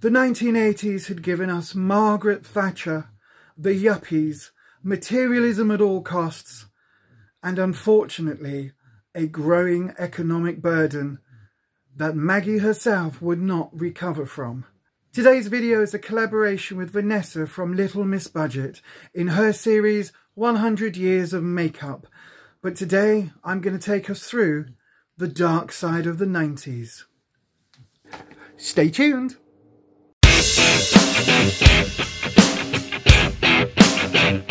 The 1980s had given us Margaret Thatcher, the yuppies, materialism at all costs, and unfortunately, a growing economic burden that Maggie herself would not recover from. Today's video is a collaboration with Vanessa from Little Miss Budget in her series 100 Years of Makeup. But today I'm going to take us through the dark side of the 90s. Stay tuned! Thank you.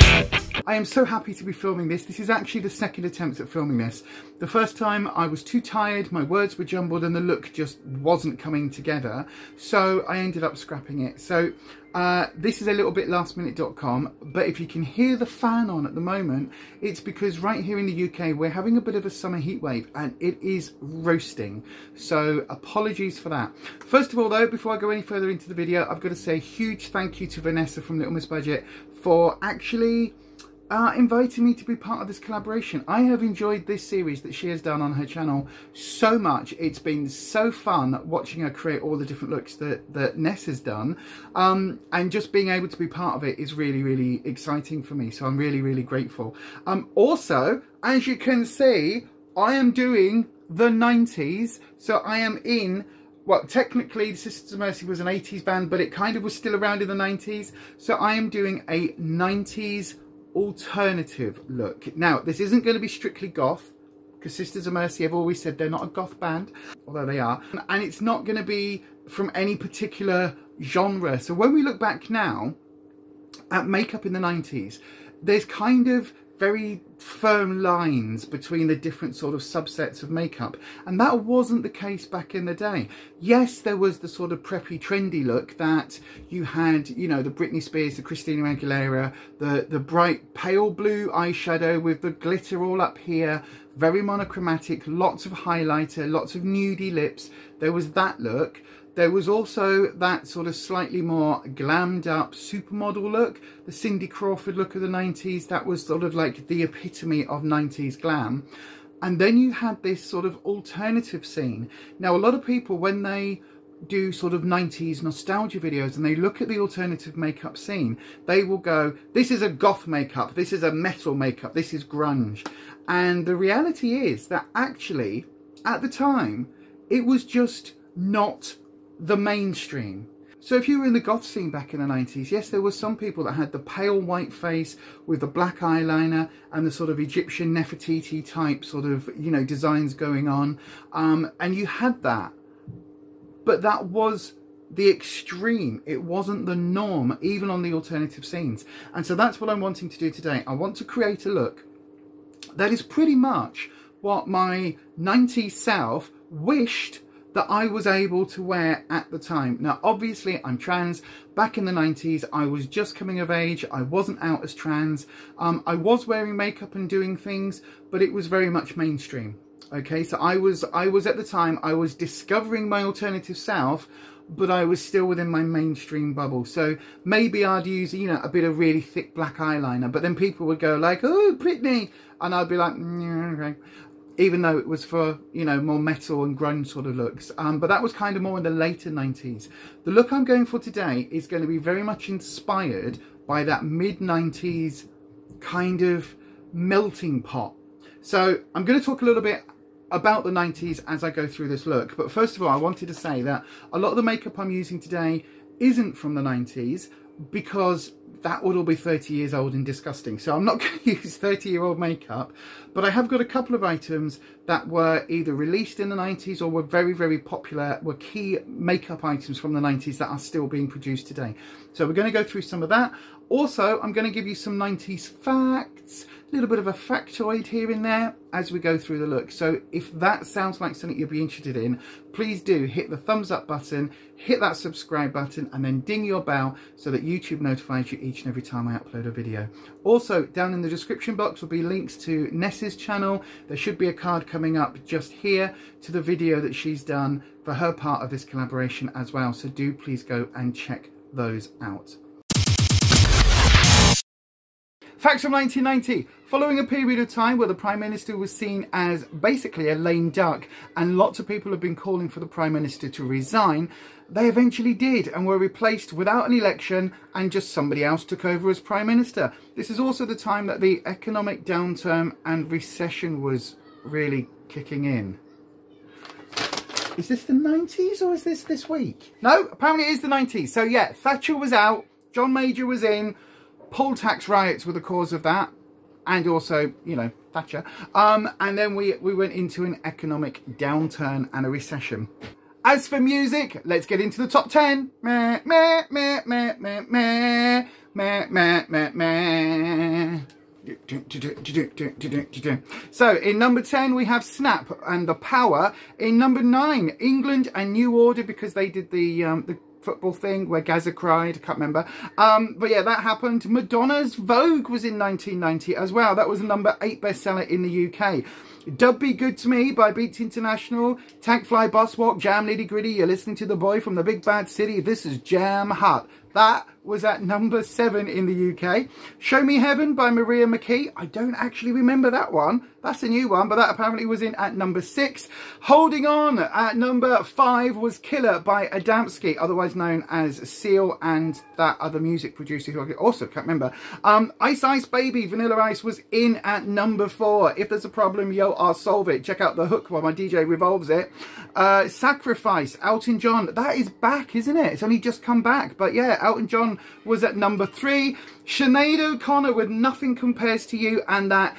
I am so happy to be filming this. This is actually the second attempt at filming this. The first time I was too tired, my words were jumbled and the look just wasn't coming together. So I ended up scrapping it. So uh, this is a little bit lastminute.com, but if you can hear the fan on at the moment, it's because right here in the UK, we're having a bit of a summer heat wave and it is roasting. So apologies for that. First of all though, before I go any further into the video, I've got to say a huge thank you to Vanessa from Little Miss Budget for actually uh, inviting me to be part of this collaboration. I have enjoyed this series that she has done on her channel so much. It's been so fun watching her create all the different looks that, that Ness has done. Um, and just being able to be part of it is really, really exciting for me. So I'm really, really grateful. Um, also, as you can see, I am doing the 90s. So I am in well, technically, Sisters of Mercy was an 80s band, but it kind of was still around in the 90s. So I am doing a 90s alternative look. Now, this isn't going to be strictly goth, because Sisters of Mercy have always said they're not a goth band, although they are. And it's not going to be from any particular genre. So when we look back now at makeup in the 90s, there's kind of very firm lines between the different sort of subsets of makeup. And that wasn't the case back in the day. Yes there was the sort of preppy trendy look that you had you know the Britney Spears the Christina Aguilera the the bright pale blue eyeshadow with the glitter all up here very monochromatic lots of highlighter lots of nudie lips. There was that look there was also that sort of slightly more glammed up supermodel look, the Cindy Crawford look of the 90s. That was sort of like the epitome of 90s glam. And then you had this sort of alternative scene. Now, a lot of people, when they do sort of 90s nostalgia videos and they look at the alternative makeup scene, they will go, this is a goth makeup, this is a metal makeup, this is grunge. And the reality is that actually, at the time, it was just not the mainstream. So if you were in the goth scene back in the 90s, yes, there were some people that had the pale white face with the black eyeliner and the sort of Egyptian Nefertiti type sort of, you know, designs going on. Um, and you had that. But that was the extreme. It wasn't the norm, even on the alternative scenes. And so that's what I'm wanting to do today. I want to create a look that is pretty much what my 90s self wished that I was able to wear at the time. Now, obviously, I'm trans. Back in the 90s, I was just coming of age. I wasn't out as trans. Um, I was wearing makeup and doing things, but it was very much mainstream. Okay, so I was, I was at the time, I was discovering my alternative self, but I was still within my mainstream bubble. So maybe I'd use, you know, a bit of really thick black eyeliner, but then people would go like, oh, Britney. And I'd be like, mm, okay even though it was for, you know, more metal and grunge sort of looks. Um, but that was kind of more in the later 90s. The look I'm going for today is going to be very much inspired by that mid-90s kind of melting pot. So I'm going to talk a little bit about the 90s as I go through this look. But first of all, I wanted to say that a lot of the makeup I'm using today isn't from the 90s because that would all be 30 years old and disgusting. So I'm not going to use 30 year old makeup, but I have got a couple of items that were either released in the 90s or were very, very popular, were key makeup items from the 90s that are still being produced today. So we're going to go through some of that. Also, I'm going to give you some 90s facts, little bit of a factoid here and there as we go through the look. So if that sounds like something you'll be interested in, please do hit the thumbs up button, hit that subscribe button, and then ding your bell so that YouTube notifies you each and every time I upload a video. Also, down in the description box will be links to Ness's channel. There should be a card coming up just here to the video that she's done for her part of this collaboration as well. So do please go and check those out. Facts from 1990. Following a period of time where the Prime Minister was seen as basically a lame duck and lots of people have been calling for the Prime Minister to resign, they eventually did and were replaced without an election and just somebody else took over as Prime Minister. This is also the time that the economic downturn and recession was really kicking in. Is this the 90s or is this this week? No, apparently it is the 90s. So yeah, Thatcher was out, John Major was in, poll tax riots were the cause of that. And also, you know, Thatcher. Um, and then we, we went into an economic downturn and a recession. As for music, let's get into the top 10. Meh, meh, meh, meh, meh, meh, meh, meh, meh, meh. So in number 10 we have Snap and The Power. In number 9 England and New Order because they did the um, the football thing where Gazza cried, I can't remember. Um, but yeah, that happened. Madonna's Vogue was in 1990 as well. That was a number 8 bestseller in the UK. Dub Be Good To Me by Beats International. Tank Fly Boss Walk, Jam Nitty Gritty. You're listening to the boy from the big bad city. This is Jam Hot. That was at number seven in the UK. Show Me Heaven by Maria McKee. I don't actually remember that one. That's a new one, but that apparently was in at number six. Holding On at number five was Killer by Adamski, otherwise known as Seal and that other music producer who I also can't remember. Um, Ice Ice Baby, Vanilla Ice was in at number four. If there's a problem, yo, I'll solve it. Check out the hook while my DJ revolves it. Uh, Sacrifice, Elton John. That is back, isn't it? It's only just come back. But yeah, Elton John was at number three. Sinead O'Connor with Nothing Compares to You and that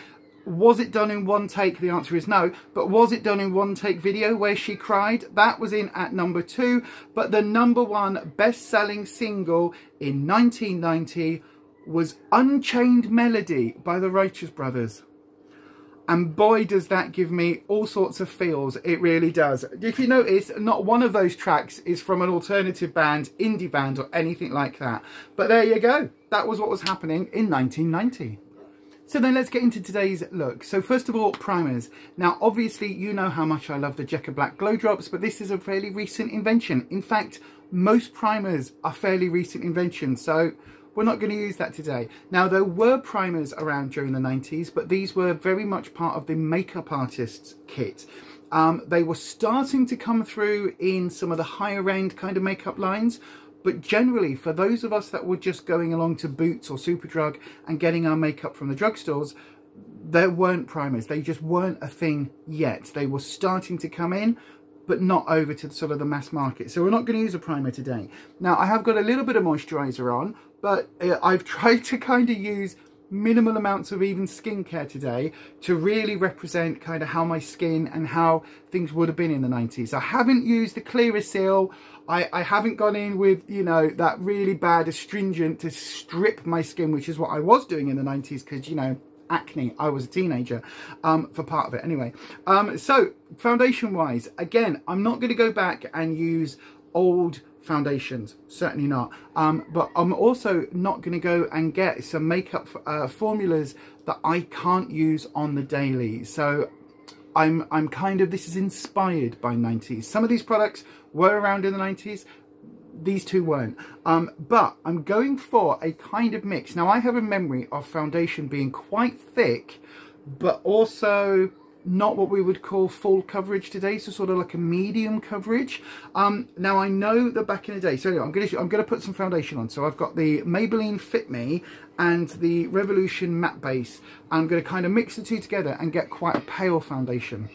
was it done in one take? The answer is no. But was it done in one take video where she cried? That was in at number two. But the number one best-selling single in 1990 was Unchained Melody by the Righteous Brothers. And boy, does that give me all sorts of feels. It really does. If you notice, not one of those tracks is from an alternative band, indie band, or anything like that. But there you go. That was what was happening in 1990. So then let's get into today's look. So first of all, primers. Now, obviously, you know how much I love the Jecca Blac Glow Drops, but this is a fairly recent invention. In fact, most primers are fairly recent inventions. So we're not going to use that today. Now, there were primers around during the 90s, but these were very much part of the makeup artist's kit. Um, they were starting to come through in some of the higher end kind of makeup lines, but generally, for those of us that were just going along to Boots or Superdrug and getting our makeup from the drugstores, there weren't primers. They just weren't a thing yet. They were starting to come in, but not over to sort of the mass market. So we're not going to use a primer today. Now, I have got a little bit of moisturiser on, but uh, I've tried to kind of use minimal amounts of even skincare today to really represent kind of how my skin and how things would have been in the 90s. I haven't used the Clearasil. I, I haven't gone in with, you know, that really bad astringent to strip my skin, which is what I was doing in the 90s because, you know, acne. I was a teenager um, for part of it anyway. Um, so foundation wise, again, I'm not going to go back and use old foundations certainly not um, but i'm also not going to go and get some makeup uh, formulas that i can't use on the daily so i'm i'm kind of this is inspired by 90s some of these products were around in the 90s these two weren't. Um, but I'm going for a kind of mix. Now, I have a memory of foundation being quite thick, but also not what we would call full coverage today, so sort of like a medium coverage. Um, now I know that back in the day, so anyway, I'm going to I'm going to put some foundation on. So I've got the Maybelline Fit Me and the Revolution Matte Base. I'm going to kind of mix the two together and get quite a pale foundation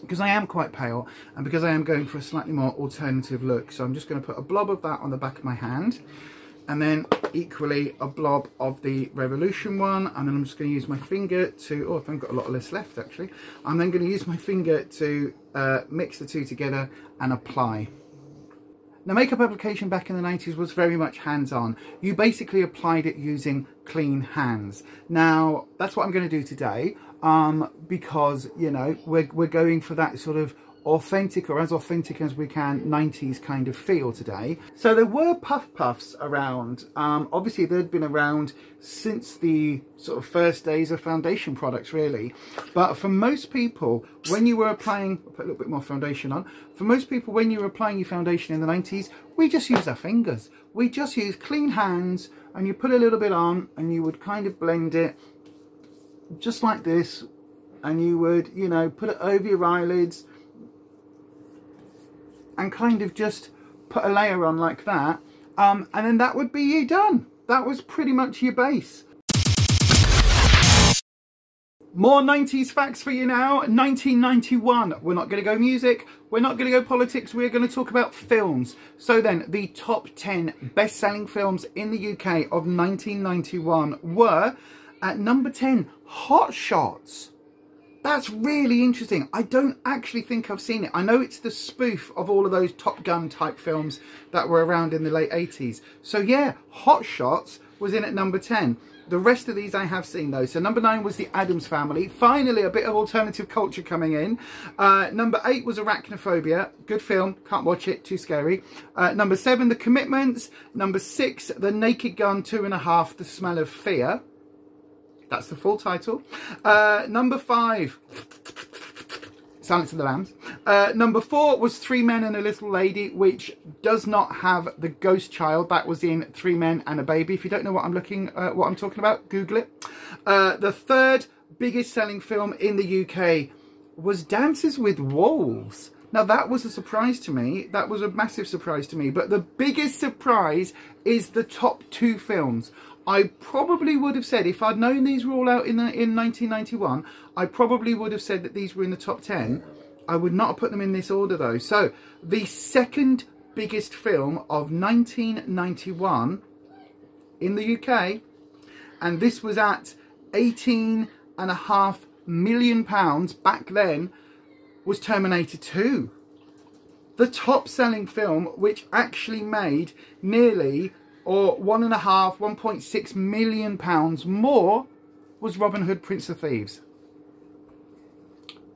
because I am quite pale and because I am going for a slightly more alternative look. So I'm just going to put a blob of that on the back of my hand and then equally a blob of the Revolution one and then I'm just going to use my finger to, oh I've got a lot of this left actually, I'm then going to use my finger to uh, mix the two together and apply. Now makeup application back in the 90s was very much hands-on. You basically applied it using clean hands. Now that's what I'm going to do today um, because, you know, we're, we're going for that sort of authentic or as authentic as we can 90s kind of feel today. So there were puff puffs around. Um, obviously they'd been around since the sort of first days of foundation products really. But for most people, when you were applying, I'll put a little bit more foundation on. For most people, when you were applying your foundation in the 90s, we just used our fingers. We just used clean hands and you put a little bit on and you would kind of blend it just like this and you would, you know, put it over your eyelids and kind of just put a layer on like that. Um, and then that would be you done. That was pretty much your base. More 90s facts for you now. 1991. We're not going to go music. We're not going to go politics. We're going to talk about films. So then, the top 10 best-selling films in the UK of 1991 were, at number 10, Hot Shots. That's really interesting. I don't actually think I've seen it. I know it's the spoof of all of those Top Gun type films that were around in the late 80s. So yeah, Hot Shots was in at number 10. The rest of these I have seen though. So number 9 was The Addams Family. Finally, a bit of alternative culture coming in. Uh, number 8 was Arachnophobia. Good film. Can't watch it. Too scary. Uh, number 7, The Commitments. Number 6, The Naked Gun Two and a Half, The Smell of Fear. That's the full title. Uh, number five, Silence of the Lambs. Uh, number four was Three Men and a Little Lady, which does not have the ghost child. That was in Three Men and a Baby. If you don't know what I'm looking, uh, what I'm talking about, Google it. Uh, the third biggest selling film in the UK was Dances with Wolves. Now that was a surprise to me. That was a massive surprise to me. But the biggest surprise is the top two films. I probably would have said, if I'd known these were all out in, the, in 1991, I probably would have said that these were in the top 10. I would not have put them in this order though. So, the second biggest film of 1991 in the UK, and this was at 18 and a half million pounds back then, was Terminator 2. The top selling film, which actually made nearly or one and a half, 1.6 million pounds more was Robin Hood, Prince of Thieves.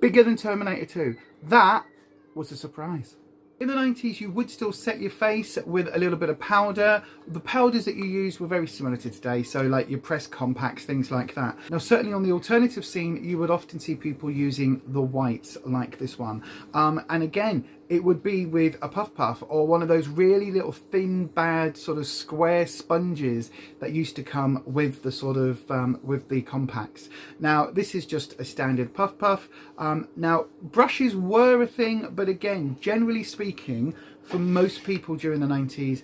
Bigger than Terminator 2. That was a surprise. In the 90s, you would still set your face with a little bit of powder. The powders that you used were very similar to today, so like your press compacts, things like that. Now, certainly on the alternative scene, you would often see people using the whites like this one. Um, and again, it would be with a puff puff or one of those really little thin bad sort of square sponges that used to come with the sort of um, with the compacts. Now this is just a standard puff puff. Um, now brushes were a thing but again generally speaking for most people during the 90s,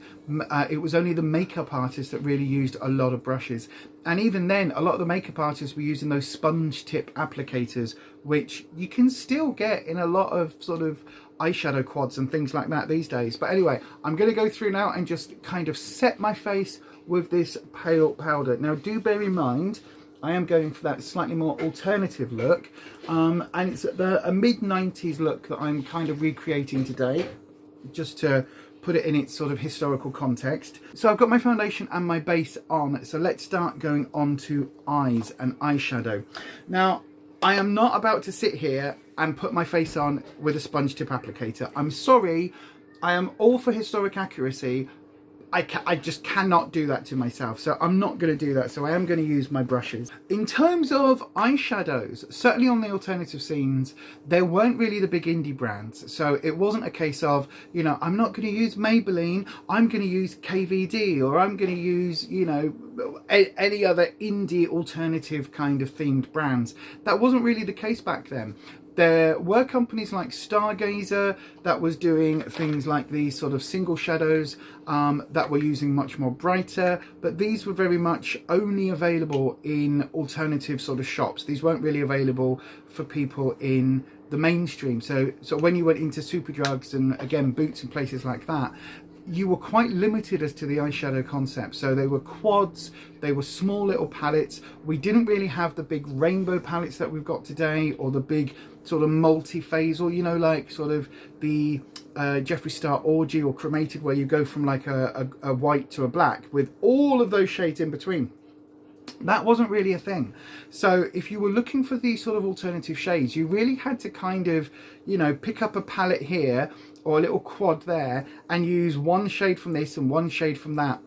uh, it was only the makeup artists that really used a lot of brushes. And even then, a lot of the makeup artists were using those sponge tip applicators, which you can still get in a lot of sort of eyeshadow quads and things like that these days. But anyway, I'm going to go through now and just kind of set my face with this pale powder. Now do bear in mind, I am going for that slightly more alternative look. Um, and it's the, a mid-90s look that I'm kind of recreating today, just to put it in its sort of historical context. So I've got my foundation and my base on, so let's start going on to eyes and eyeshadow. Now, I am not about to sit here and put my face on with a sponge tip applicator. I'm sorry, I am all for historic accuracy. I, I just cannot do that to myself. So I'm not going to do that. So I am going to use my brushes. In terms of eyeshadows, certainly on the alternative scenes, there weren't really the big indie brands. So it wasn't a case of, you know, I'm not going to use Maybelline. I'm going to use KVD or I'm going to use, you know, any other indie alternative kind of themed brands. That wasn't really the case back then. There were companies like Stargazer that was doing things like these sort of single shadows um, that were using much more brighter, but these were very much only available in alternative sort of shops. These weren't really available for people in the mainstream. So, so when you went into Superdrugs and again Boots and places like that, you were quite limited as to the eyeshadow concept. So they were quads, they were small little palettes. We didn't really have the big rainbow palettes that we've got today or the big sort of multi-phasal, you know, like sort of the uh, Jeffree Star Orgy or cremated where you go from like a, a, a white to a black with all of those shades in between. that wasn't really a thing. So if you were looking for these sort of alternative shades, you really had to kind of, you know, pick up a palette here or a little quad there and use one shade from this and one shade from that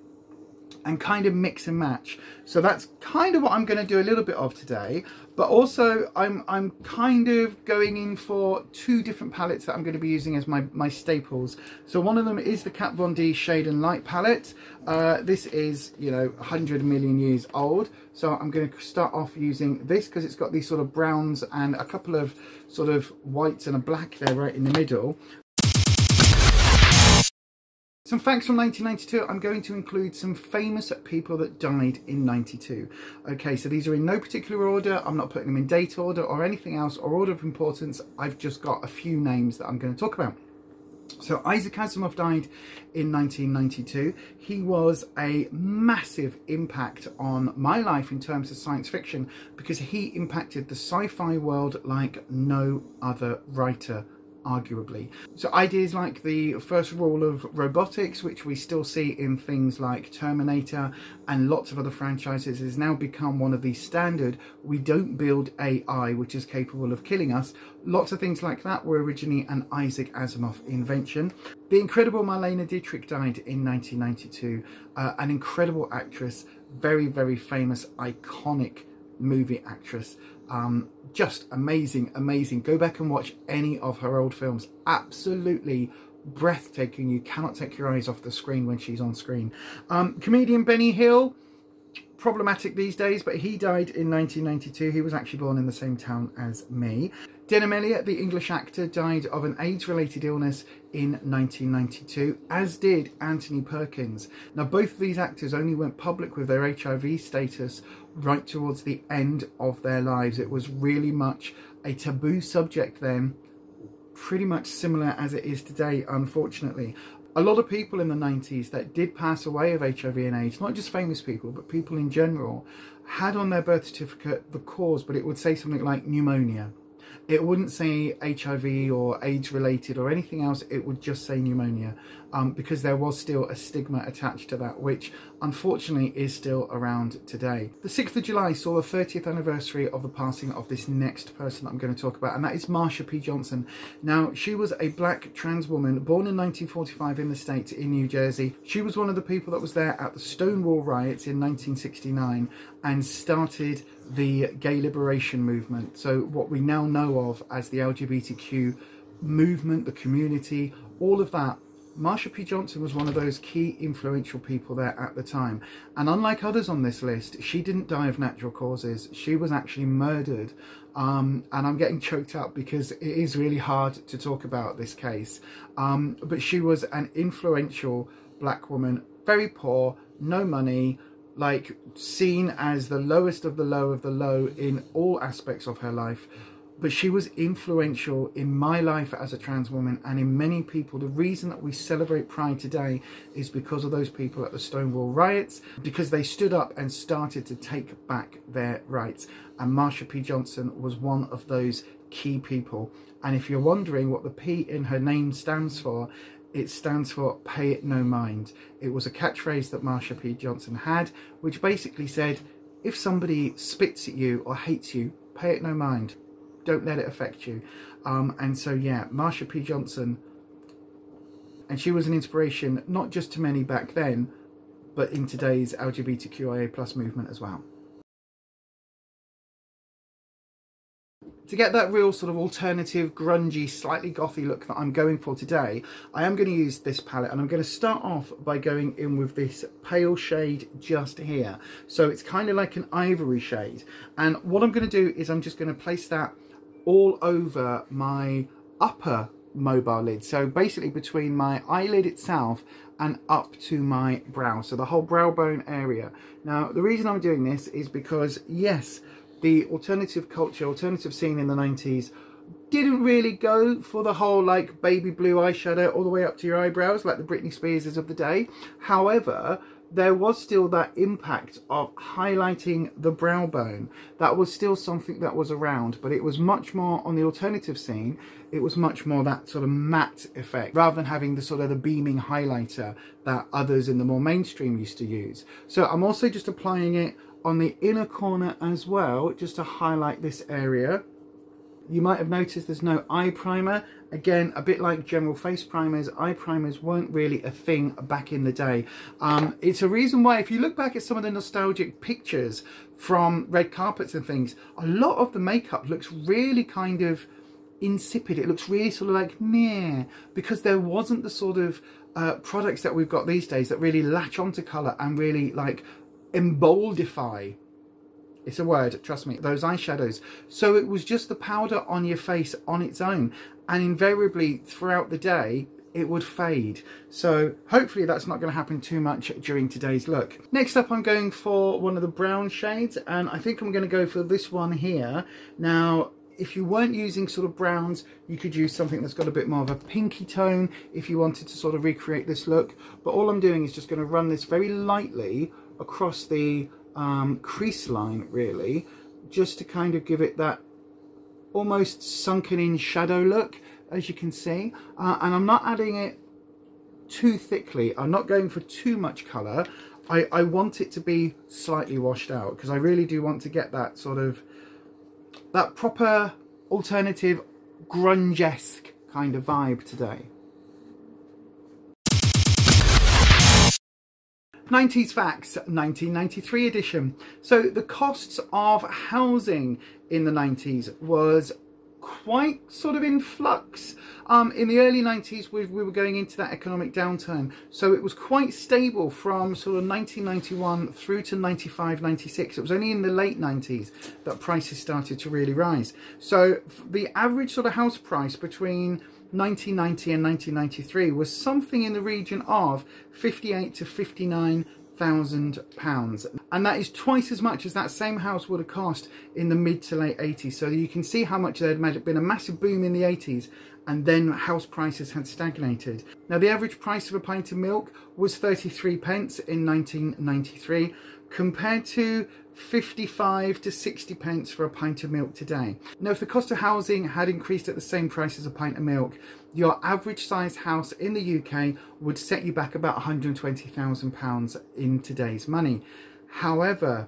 and kind of mix and match. So that's kind of what I'm going to do a little bit of today. But also I'm, I'm kind of going in for two different palettes that I'm going to be using as my, my staples. So one of them is the Kat Von D Shade and Light palette. Uh, this is, you know, 100 million years old. So I'm going to start off using this because it's got these sort of browns and a couple of sort of whites and a black there right in the middle. Some facts from 1992, I'm going to include some famous people that died in 92. Okay, so these are in no particular order, I'm not putting them in date order or anything else or order of importance, I've just got a few names that I'm going to talk about. So Isaac Asimov died in 1992. He was a massive impact on my life in terms of science fiction because he impacted the sci-fi world like no other writer arguably. So ideas like the first rule of robotics, which we still see in things like Terminator and lots of other franchises, has now become one of the standard. We don't build AI which is capable of killing us. Lots of things like that were originally an Isaac Asimov invention. The incredible Marlene Dietrich died in 1992, uh, an incredible actress, very, very famous, iconic movie actress. Um, just amazing, amazing. Go back and watch any of her old films. Absolutely breathtaking. You cannot take your eyes off the screen when she's on screen. Um, comedian Benny Hill, problematic these days, but he died in 1992. He was actually born in the same town as me. Denholm Elliott, the English actor, died of an AIDS-related illness in 1992, as did Anthony Perkins. Now, both of these actors only went public with their HIV status right towards the end of their lives. It was really much a taboo subject then, pretty much similar as it is today, unfortunately. A lot of people in the 90s that did pass away of HIV and AIDS, not just famous people, but people in general, had on their birth certificate the cause, but it would say something like pneumonia it wouldn't say HIV or AIDS related or anything else, it would just say pneumonia um, because there was still a stigma attached to that, which unfortunately is still around today. The 6th of July saw the 30th anniversary of the passing of this next person that I'm going to talk about, and that is Marsha P. Johnson. Now, she was a black trans woman born in 1945 in the States in New Jersey. She was one of the people that was there at the Stonewall riots in 1969 and started the gay liberation movement. So what we now know of as the LGBTQ movement, the community, all of that Marsha P. Johnson was one of those key influential people there at the time. And unlike others on this list, she didn't die of natural causes. She was actually murdered. Um, and I'm getting choked up because it is really hard to talk about this case. Um, but she was an influential black woman, very poor, no money, like seen as the lowest of the low of the low in all aspects of her life but she was influential in my life as a trans woman and in many people. The reason that we celebrate Pride today is because of those people at the Stonewall riots, because they stood up and started to take back their rights. And Marsha P. Johnson was one of those key people. And if you're wondering what the P in her name stands for, it stands for Pay It No Mind. It was a catchphrase that Marsha P. Johnson had, which basically said, if somebody spits at you or hates you, pay it no mind. Don't let it affect you. Um, and so, yeah, Marsha P. Johnson, and she was an inspiration not just to many back then, but in today's LGBTQIA plus movement as well. To get that real sort of alternative, grungy, slightly gothy look that I'm going for today, I am going to use this palette and I'm going to start off by going in with this pale shade just here. So it's kind of like an ivory shade. And what I'm going to do is I'm just going to place that all over my upper mobile lid. So basically between my eyelid itself and up to my brow. So the whole brow bone area. Now, the reason I'm doing this is because, yes, the alternative culture, alternative scene in the 90s didn't really go for the whole like baby blue eyeshadow all the way up to your eyebrows like the Britney Spears of the day. However, there was still that impact of highlighting the brow bone. That was still something that was around, but it was much more on the alternative scene. It was much more that sort of matte effect rather than having the sort of the beaming highlighter that others in the more mainstream used to use. So I'm also just applying it on the inner corner as well, just to highlight this area. You might have noticed there's no eye primer. Again, a bit like general face primers, eye primers weren't really a thing back in the day. Um, it's a reason why, if you look back at some of the nostalgic pictures from red carpets and things, a lot of the makeup looks really kind of insipid. It looks really sort of like meh, because there wasn't the sort of uh, products that we've got these days that really latch onto colour and really like emboldify it's a word, trust me, those eyeshadows. So it was just the powder on your face on its own. And invariably throughout the day, it would fade. So hopefully that's not going to happen too much during today's look. Next up, I'm going for one of the brown shades. And I think I'm going to go for this one here. Now, if you weren't using sort of browns, you could use something that's got a bit more of a pinky tone if you wanted to sort of recreate this look. But all I'm doing is just going to run this very lightly across the um, crease line really just to kind of give it that almost sunken in shadow look as you can see. Uh, and I'm not adding it too thickly. I'm not going for too much colour. I, I want it to be slightly washed out because I really do want to get that sort of that proper alternative grunge-esque kind of vibe today 90s Facts 1993 edition. So the costs of housing in the 90s was quite sort of in flux. Um, in the early 90s, we, we, were going into that economic downturn. So it was quite stable from sort of 1991 through to 95, 96. It was only in the late 90s that prices started to really rise. So the average sort of house price between 1990 and 1993 was something in the region of 58 to 59 thousand pounds. And that is twice as much as that same house would have cost in the mid to late 80s so you can see how much there had been a massive boom in the 80s and then house prices had stagnated. Now the average price of a pint of milk was 33 pence in 1993 compared to 55 to 60 pence for a pint of milk today. Now, if the cost of housing had increased at the same price as a pint of milk, your average sized house in the UK would set you back about £120,000 in today's money. However,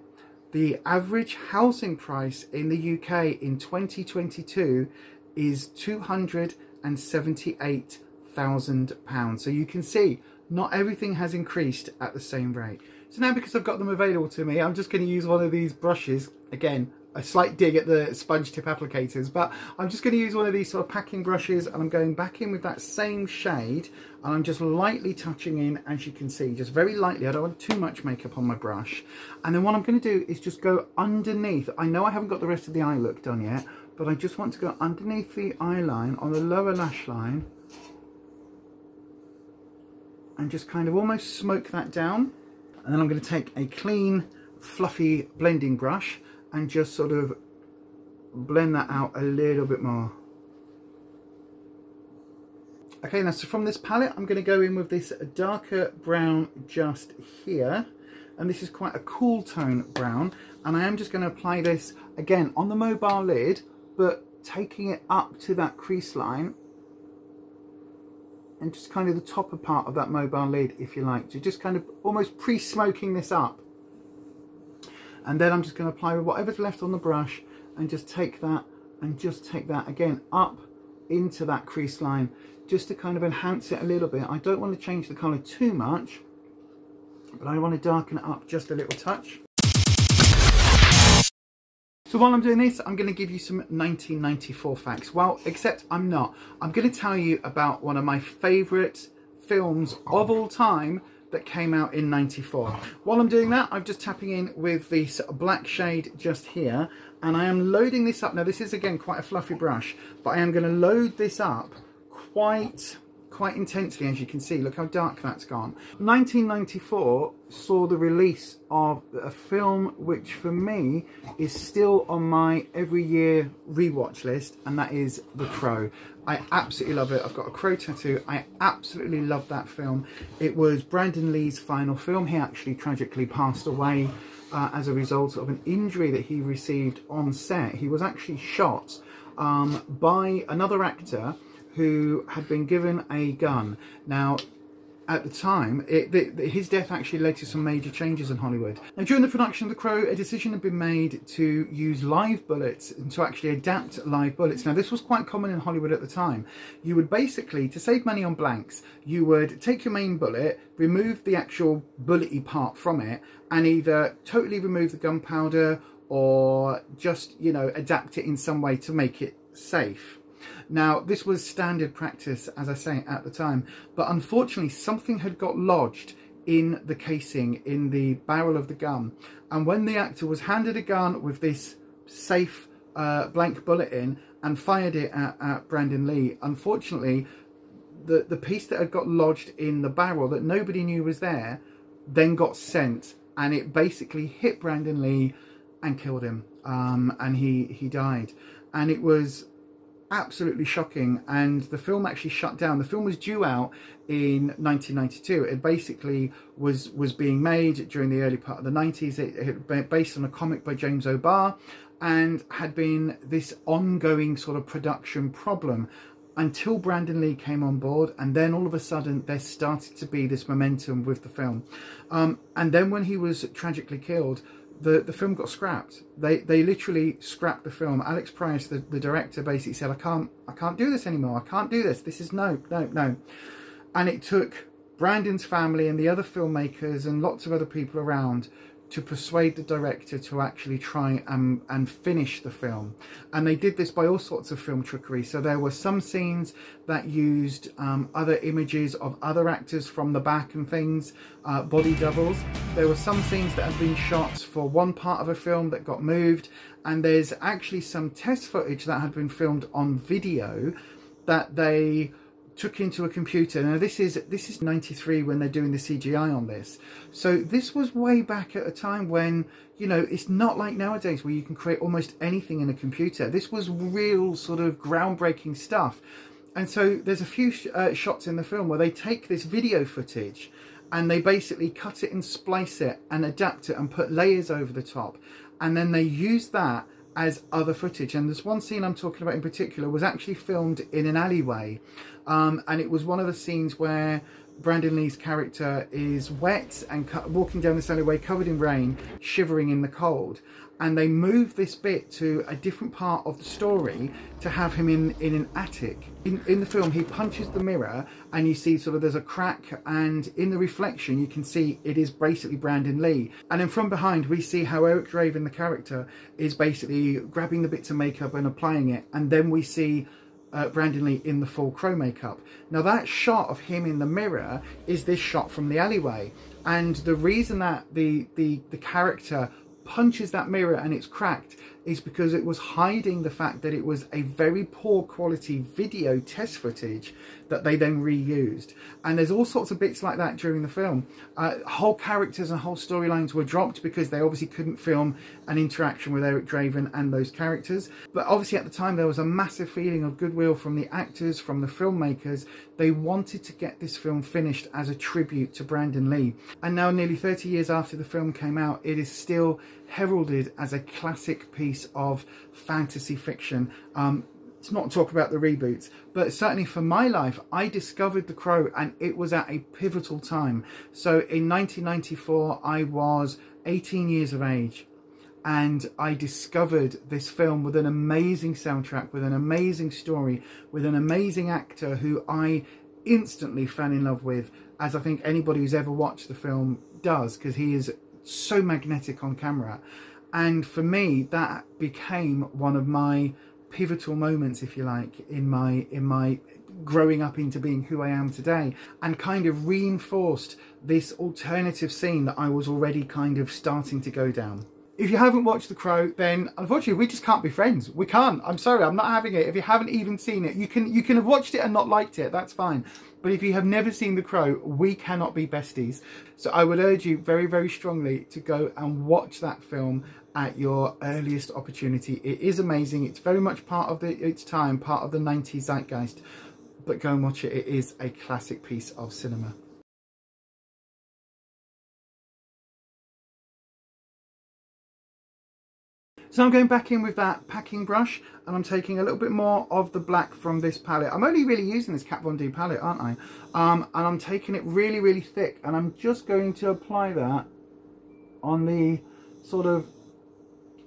the average housing price in the UK in 2022 is £278,000. So you can see not everything has increased at the same rate. So now because I've got them available to me, I'm just going to use one of these brushes. Again, a slight dig at the sponge tip applicators, but I'm just going to use one of these sort of packing brushes and I'm going back in with that same shade and I'm just lightly touching in, as you can see, just very lightly. I don't want too much makeup on my brush. And then what I'm going to do is just go underneath. I know I haven't got the rest of the eye look done yet, but I just want to go underneath the eye line on the lower lash line and just kind of almost smoke that down and then I'm going to take a clean fluffy blending brush and just sort of blend that out a little bit more. Okay now so from this palette I'm going to go in with this darker brown just here. And this is quite a cool tone brown. And I am just going to apply this again on the mobile lid but taking it up to that crease line and just kind of the topper part of that mobile lid if you like. So just kind of almost pre-smoking this up. And then I'm just going to apply whatever's left on the brush and just take that and just take that again up into that crease line just to kind of enhance it a little bit. I don't want to change the colour too much, but I want to darken it up just a little touch. So while I'm doing this, I'm going to give you some 1994 facts. Well, except I'm not. I'm going to tell you about one of my favourite films of all time that came out in 94. While I'm doing that, I'm just tapping in with this black shade just here. And I am loading this up. Now, this is, again, quite a fluffy brush. But I am going to load this up quite quite intensely as you can see. Look how dark that's gone. 1994 saw the release of a film which for me is still on my every year rewatch list and that is The Crow. I absolutely love it. I've got a crow tattoo. I absolutely love that film. It was Brandon Lee's final film. He actually tragically passed away uh, as a result of an injury that he received on set. He was actually shot um, by another actor who had been given a gun. Now, at the time, it, his death actually led to some major changes in Hollywood. Now, during the production of The Crow, a decision had been made to use live bullets and to actually adapt live bullets. Now, this was quite common in Hollywood at the time. You would basically, to save money on blanks, you would take your main bullet, remove the actual bullety part from it, and either totally remove the gunpowder or just, you know, adapt it in some way to make it safe. Now, this was standard practice, as I say, at the time, but unfortunately something had got lodged in the casing, in the barrel of the gun. And when the actor was handed a gun with this safe uh, blank bullet in and fired it at, at Brandon Lee, unfortunately, the, the piece that had got lodged in the barrel that nobody knew was there then got sent and it basically hit Brandon Lee and killed him. Um, and he, he died. And it was absolutely shocking. And the film actually shut down. The film was due out in 1992 it basically was was being made during the early part of the 90s it, it based on a comic by james o'barr and had been this ongoing sort of production problem until Brandon Lee came on board, and then all of a sudden there started to be this momentum with the film. Um, and then when he was tragically killed, the, the film got scrapped. They they literally scrapped the film. Alex Proyas, the, the director, basically said, I can't I can't do this anymore. I can't do this. This is no, no, no. And it took Brandon's family and the other filmmakers and lots of other people around to persuade the director to actually try and, and finish the film. And they did this by all sorts of film trickery. So there were some scenes that used um, other images of other actors from the back and things, uh, body doubles. There were some scenes that had been shot for one part of a film that got moved. And there's actually some test footage that had been filmed on video that they took into a computer. Now this is this is 93 when they're doing the CGI on this. So this was way back at a time when, you know, it's not like nowadays where you can create almost anything in a computer. This was real sort of groundbreaking stuff. And so there's a few sh uh, shots in the film where they take this video footage and they basically cut it and splice it and adapt it and put layers over the top. And then they use that as other footage. And there's one scene I'm talking about in particular was actually filmed in an alleyway. Um, and it was one of the scenes where Brandon Lee's character is wet and walking down this alleyway covered in rain, shivering in the cold. And they move this bit to a different part of the story to have him in in an attic. In, in the film he punches the mirror and you see sort of there's a crack and in the reflection you can see it is basically Brandon Lee. And then from behind we see how Eric Draven the character is basically grabbing the bits of makeup and applying it. And then we see uh, Brandon Lee in the full crow makeup. Now that shot of him in the mirror is this shot from the alleyway and the reason that the the the character punches that mirror and it's cracked is because it was hiding the fact that it was a very poor quality video test footage that they then reused. And there's all sorts of bits like that during the film. Uh, whole characters and whole storylines were dropped because they obviously couldn't film an interaction with Eric Draven and those characters. But obviously at the time there was a massive feeling of goodwill from the actors, from the filmmakers. They wanted to get this film finished as a tribute to Brandon Lee. And now nearly 30 years after the film came out, it is still heralded as a classic piece of fantasy fiction. Um, to not talk about the reboots, but certainly for my life, I discovered The Crow and it was at a pivotal time. So in 1994, I was 18 years of age and I discovered this film with an amazing soundtrack, with an amazing story, with an amazing actor who I instantly fell in love with, as I think anybody who's ever watched the film does, because he is so magnetic on camera. And for me, that became one of my pivotal moments, if you like, in my in my growing up into being who I am today and kind of reinforced this alternative scene that I was already kind of starting to go down. If you haven't watched The Crow, then unfortunately we just can't be friends. We can't. I'm sorry, I'm not having it. If you haven't even seen it, you can you can have watched it and not liked it. That's fine. But if you have never seen The Crow, we cannot be besties. So I would urge you very, very strongly to go and watch that film at your earliest opportunity. It is amazing. It's very much part of the, its time, part of the 90s zeitgeist. But go and watch it. It is a classic piece of cinema. So I'm going back in with that packing brush and I'm taking a little bit more of the black from this palette. I'm only really using this Kat Von D palette, aren't I? Um, and I'm taking it really, really thick and I'm just going to apply that on the sort of,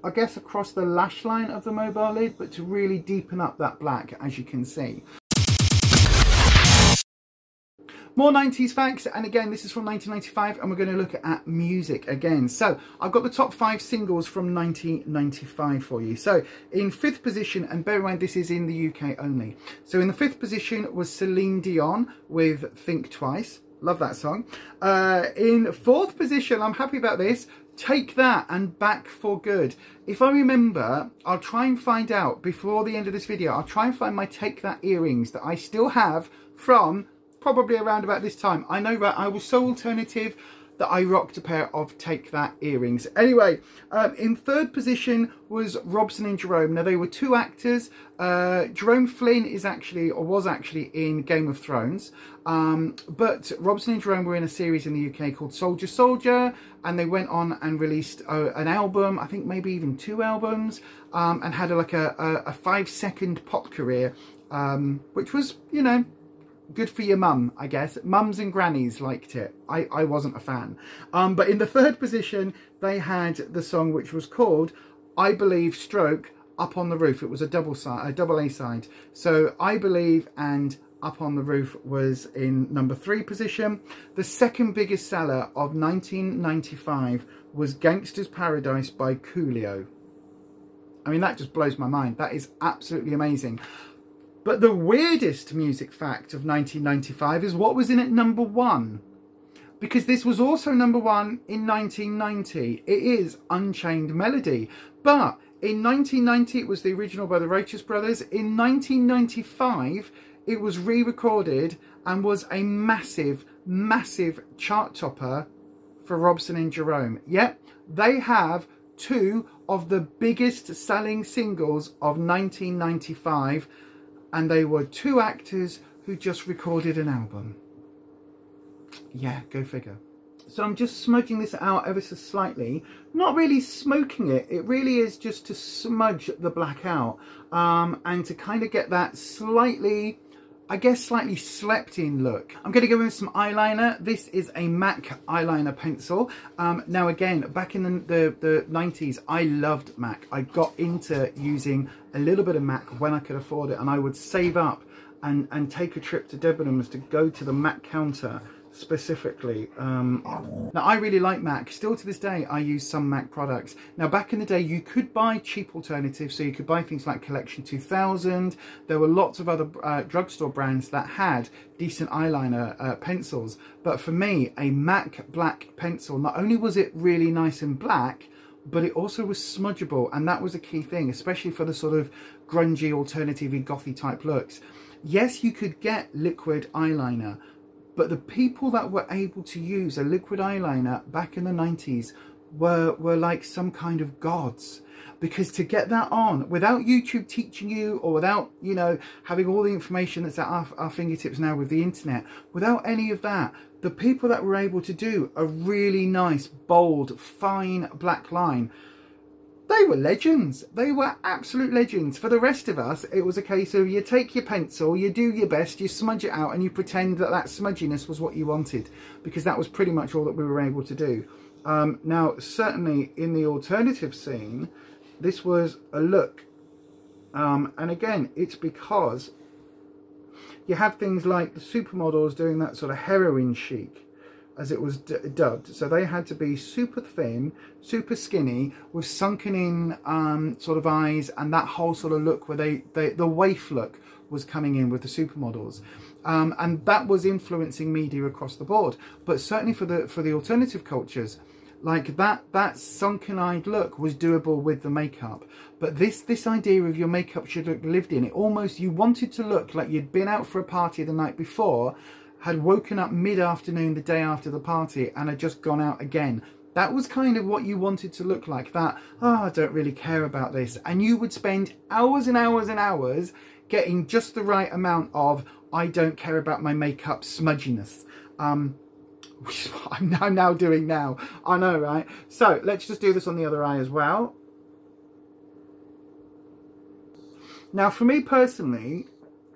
I guess across the lash line of the mobile lid, but to really deepen up that black, as you can see. More 90s facts, and again, this is from 1995, and we're going to look at music again. So, I've got the top five singles from 1995 for you. So, in fifth position, and bear in mind this is in the UK only. So, in the fifth position was Celine Dion with Think Twice. Love that song. Uh, in fourth position, I'm happy about this, Take That and Back for Good. If I remember, I'll try and find out before the end of this video, I'll try and find my Take That earrings that I still have from probably around about this time. I know that I was so alternative that I rocked a pair of Take That earrings. Anyway, um, in third position was Robson and Jerome. Now, they were two actors. Uh, Jerome Flynn is actually, or was actually, in Game of Thrones. Um, but Robson and Jerome were in a series in the UK called Soldier Soldier, and they went on and released uh, an album, I think maybe even two albums, um, and had a, like a, a, a five-second pop career, um, which was, you know, good for your mum, I guess. Mums and grannies liked it. I, I wasn't a fan. Um, but in the third position, they had the song which was called I Believe Stroke Up on the Roof. It was a double side, a double A side. So I Believe and Up on the Roof was in number three position. The second biggest seller of 1995 was Gangsta's Paradise by Coolio. I mean, that just blows my mind. That is absolutely amazing. But the weirdest music fact of 1995 is what was in at number one. Because this was also number one in 1990. It is Unchained Melody. But in 1990 it was the original by the Righteous Brothers. In 1995 it was re-recorded and was a massive, massive chart topper for Robson and Jerome. Yep, they have two of the biggest selling singles of 1995 and they were two actors who just recorded an album. Yeah, go figure. So I'm just smudging this out ever so slightly. Not really smoking it. It really is just to smudge the black out um, and to kind of get that slightly I guess slightly slept in look. I'm going to go in with some eyeliner. This is a MAC eyeliner pencil. Um, now again, back in the, the, the 90s, I loved MAC. I got into using a little bit of MAC when I could afford it and I would save up and, and take a trip to Debenhams to go to the MAC counter specifically. Um, now, I really like MAC. Still to this day, I use some MAC products. Now, back in the day, you could buy cheap alternatives. So you could buy things like Collection 2000. There were lots of other uh, drugstore brands that had decent eyeliner uh, pencils. But for me, a MAC black pencil, not only was it really nice and black, but it also was smudgeable. And that was a key thing, especially for the sort of grungy, alternative gothy type looks. Yes, you could get liquid eyeliner, but the people that were able to use a liquid eyeliner back in the 90s were, were like some kind of gods. Because to get that on without YouTube teaching you or without, you know, having all the information that's at our, our fingertips now with the internet, without any of that, the people that were able to do a really nice, bold, fine black line they were legends. They were absolute legends. For the rest of us, it was a case of you take your pencil, you do your best, you smudge it out, and you pretend that that smudginess was what you wanted, because that was pretty much all that we were able to do. Um, now, certainly in the alternative scene, this was a look. Um, and again, it's because you had things like the supermodels doing that sort of heroin chic as it was dubbed. So they had to be super thin, super skinny, with sunken in um, sort of eyes and that whole sort of look where they, they the waif look was coming in with the supermodels. Um, and that was influencing media across the board. But certainly for the for the alternative cultures, like that that sunken eyed look was doable with the makeup but this this idea of your makeup should look lived in it almost you wanted to look like you'd been out for a party the night before had woken up mid-afternoon the day after the party and had just gone out again. That was kind of what you wanted to look like, that, oh, I don't really care about this. And you would spend hours and hours and hours getting just the right amount of, I don't care about my makeup smudginess. Um, which is what I'm now, now doing now. I know, right? So let's just do this on the other eye as well. Now, for me personally,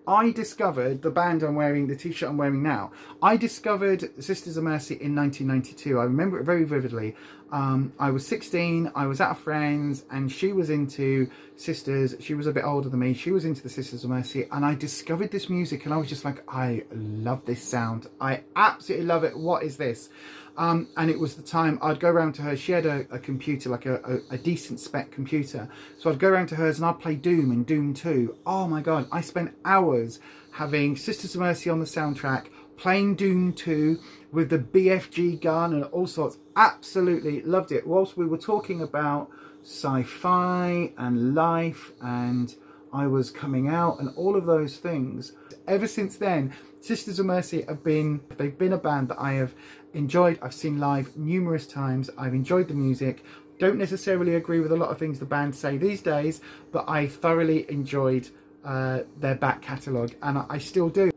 I discovered the band I'm wearing, the t-shirt I'm wearing now. I discovered Sisters of Mercy in 1992. I remember it very vividly. Um, I was 16, I was at a friend's and she was into Sisters. She was a bit older than me. She was into the Sisters of Mercy and I discovered this music and I was just like, I love this sound. I absolutely love it. What is this? Um, and it was the time I'd go around to her. She had a, a computer, like a, a, a, decent spec computer. So I'd go around to hers and I'd play Doom and Doom 2. Oh my God, I spent hours having Sisters of Mercy on the soundtrack, playing Doom 2 with the BFG gun and all sorts. Absolutely loved it. Whilst we were talking about sci-fi and life and I was coming out and all of those things. Ever since then, Sisters of Mercy have been, they've been a band that I have enjoyed. I've seen live numerous times. I've enjoyed the music. Don't necessarily agree with a lot of things the band say these days, but I thoroughly enjoyed uh, their back catalogue and I, I still do.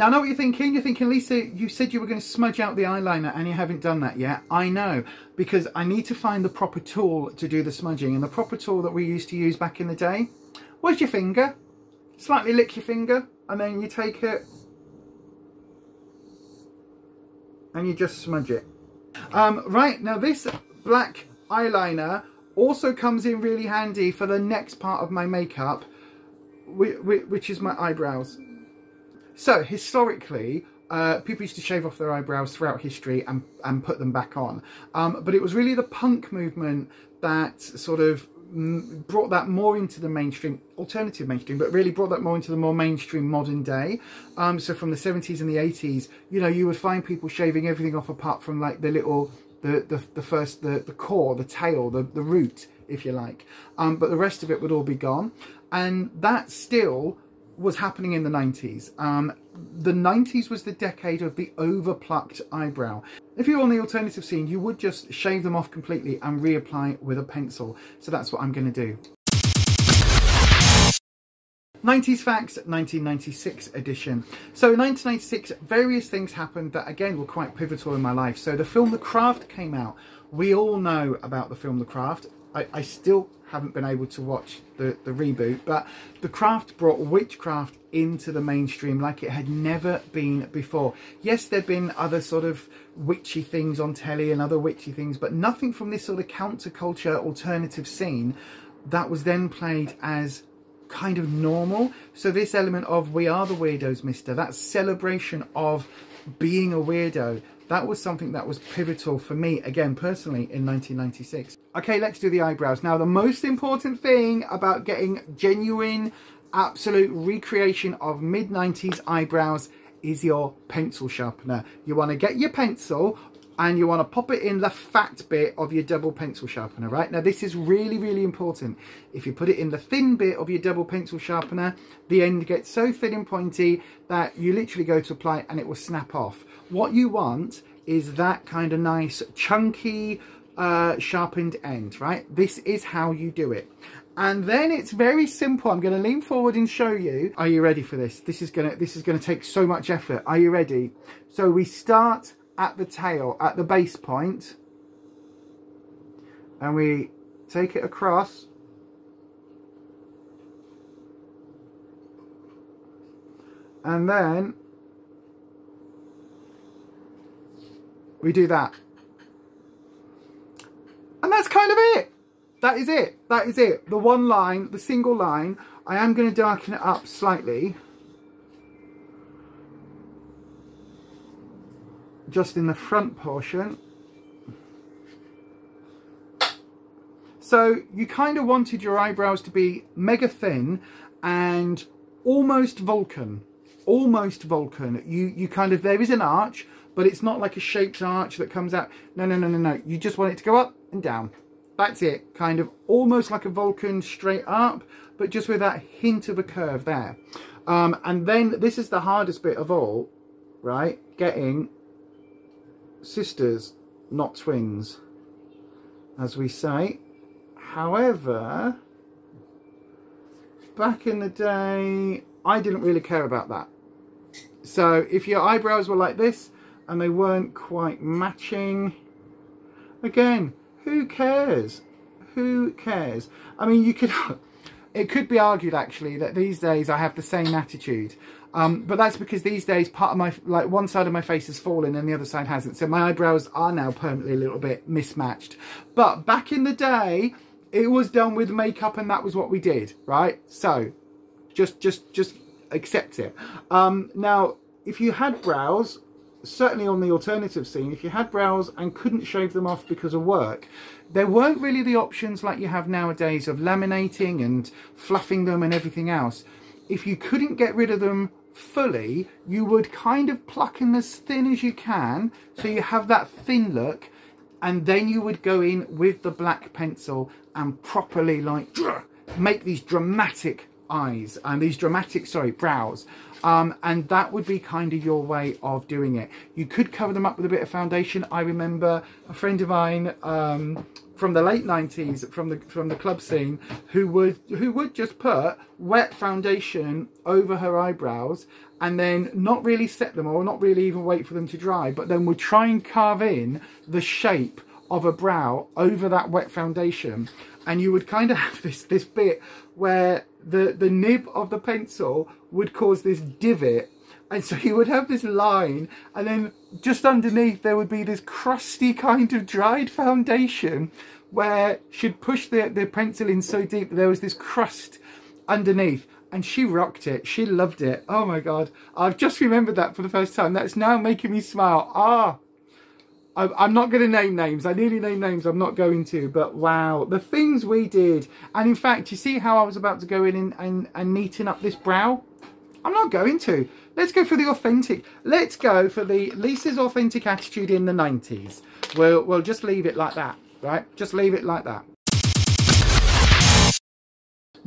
Now, I know what you're thinking. You're thinking, Lisa, you said you were going to smudge out the eyeliner and you haven't done that yet. I know, because I need to find the proper tool to do the smudging. And the proper tool that we used to use back in the day was your finger. Slightly lick your finger and then you take it and you just smudge it. Um, right, now this black eyeliner also comes in really handy for the next part of my makeup, which is my eyebrows. So, historically, uh, people used to shave off their eyebrows throughout history and, and put them back on. Um, but it was really the punk movement that sort of brought that more into the mainstream, alternative mainstream, but really brought that more into the more mainstream modern day. Um, so from the 70s and the 80s, you know, you would find people shaving everything off apart from like the little, the, the, the first, the, the core, the tail, the, the root, if you like. Um, but the rest of it would all be gone. And that still was happening in the 90s. Um, the 90s was the decade of the overplucked eyebrow. If you're on the alternative scene, you would just shave them off completely and reapply with a pencil. So that's what I'm going to do. 90s Facts 1996 edition. So in 1996, various things happened that again were quite pivotal in my life. So the film The Craft came out. We all know about the film The Craft. I, I still haven't been able to watch the, the reboot, but The Craft brought witchcraft into the mainstream like it had never been before. Yes, there'd been other sort of witchy things on telly and other witchy things, but nothing from this sort of counterculture alternative scene that was then played as kind of normal. So this element of we are the weirdos, mister, that celebration of being a weirdo, that was something that was pivotal for me, again, personally, in 1996. Okay, let's do the eyebrows. Now, the most important thing about getting genuine, absolute recreation of mid-90s eyebrows is your pencil sharpener. You want to get your pencil and you want to pop it in the fat bit of your double pencil sharpener, right? Now, this is really, really important. If you put it in the thin bit of your double pencil sharpener, the end gets so thin and pointy that you literally go to apply and it will snap off. What you want is that kind of nice chunky uh, sharpened end, right? This is how you do it. And then it's very simple. I'm going to lean forward and show you. Are you ready for this? This is going to this is going to take so much effort. Are you ready? So we start at the tail, at the base point, and we take it across and then we do that. And that's kind of it. That is it. That is it. The one line, the single line. I am going to darken it up slightly. Just in the front portion. So you kind of wanted your eyebrows to be mega thin and almost Vulcan. Almost Vulcan. You, you kind of, there is an arch, but it's not like a shaped arch that comes out. No, no, no, no, no. You just want it to go up and down. That's it. Kind of almost like a Vulcan straight up, but just with that hint of a curve there. Um, and then this is the hardest bit of all, right? Getting sisters, not twins, as we say. However, back in the day, I didn't really care about that. So if your eyebrows were like this, and they weren't quite matching. Again, who cares? Who cares? I mean, you could, it could be argued actually that these days I have the same attitude. Um, but that's because these days part of my, like one side of my face has fallen and the other side hasn't. So my eyebrows are now permanently a little bit mismatched. But back in the day, it was done with makeup and that was what we did, right? So just, just, just accept it. Um, now, if you had brows, certainly on the alternative scene, if you had brows and couldn't shave them off because of work, there weren't really the options like you have nowadays of laminating and fluffing them and everything else. If you couldn't get rid of them fully, you would kind of pluck them as thin as you can so you have that thin look and then you would go in with the black pencil and properly like make these dramatic eyes and these dramatic sorry brows. Um, and that would be kind of your way of doing it. You could cover them up with a bit of foundation. I remember a friend of mine um, from the late 90s from the from the club scene who would who would just put wet foundation over her eyebrows and then not really set them or not really even wait for them to dry but then would try and carve in the shape of a brow over that wet foundation. And you would kind of have this this bit where the the nib of the pencil would cause this divot. And so you would have this line and then just underneath there would be this crusty kind of dried foundation where she'd push the, the pencil in so deep there was this crust underneath and she rocked it. She loved it. Oh my god. I've just remembered that for the first time. That's now making me smile. Ah I'm not going to name names. I nearly named names. I'm not going to. But wow, the things we did. And in fact, you see how I was about to go in and, and, and neaten up this brow? I'm not going to. Let's go for the authentic. Let's go for the Lisa's authentic attitude in the 90s. We'll, we'll just leave it like that, right? Just leave it like that.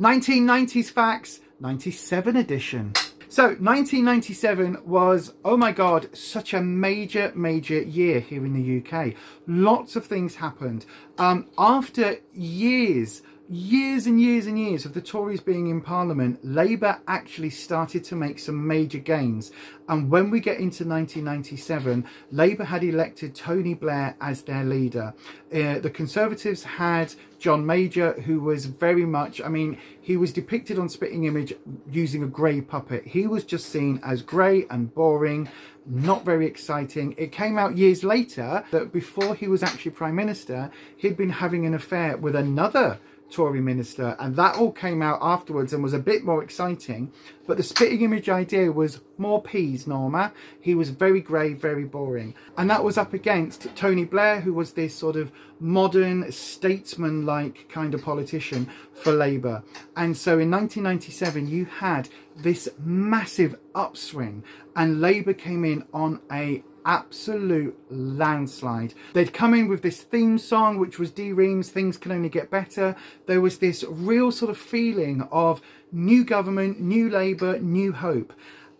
1990s Facts, 97 edition. So 1997 was, oh my God, such a major, major year here in the UK. Lots of things happened. Um, after years years and years and years of the Tories being in Parliament, Labour actually started to make some major gains. And when we get into 1997, Labour had elected Tony Blair as their leader. Uh, the Conservatives had John Major, who was very much, I mean, he was depicted on Spitting Image using a grey puppet. He was just seen as grey and boring, not very exciting. It came out years later that before he was actually Prime Minister, he'd been having an affair with another Tory minister, and that all came out afterwards and was a bit more exciting. But the spitting image idea was more peas, Norma. He was very grey, very boring. And that was up against Tony Blair, who was this sort of modern, statesman like kind of politician for Labour. And so in 1997, you had this massive upswing, and Labour came in on a absolute landslide. They'd come in with this theme song, which was D Ream's Things Can Only Get Better. There was this real sort of feeling of new government, new Labour, new hope.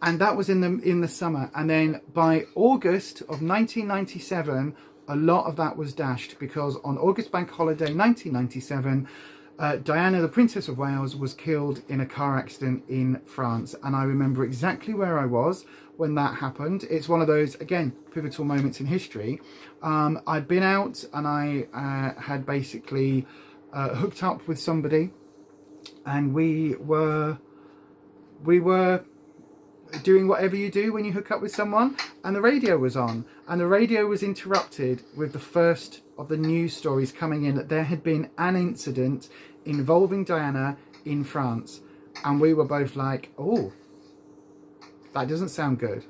And that was in the in the summer. And then by August of 1997, a lot of that was dashed because on August Bank Holiday 1997, uh, Diana, the Princess of Wales, was killed in a car accident in France. And I remember exactly where I was when that happened. It's one of those, again, pivotal moments in history. Um, I'd been out and I uh, had basically uh, hooked up with somebody and we were, we were doing whatever you do when you hook up with someone and the radio was on and the radio was interrupted with the first of the news stories coming in that there had been an incident involving Diana in France. And we were both like oh that doesn't sound good.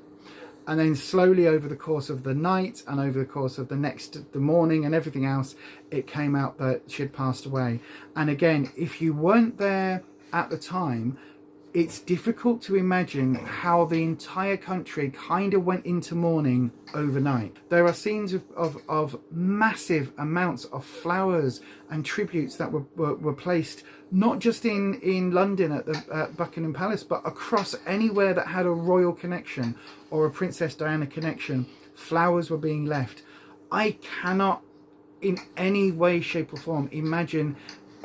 And then slowly over the course of the night and over the course of the next the morning and everything else it came out that she'd passed away. And again if you weren't there at the time it's difficult to imagine how the entire country kind of went into mourning overnight. There are scenes of, of, of massive amounts of flowers and tributes that were, were, were, placed not just in, in London at the Buckingham Palace, but across anywhere that had a royal connection or a Princess Diana connection. Flowers were being left. I cannot in any way, shape or form imagine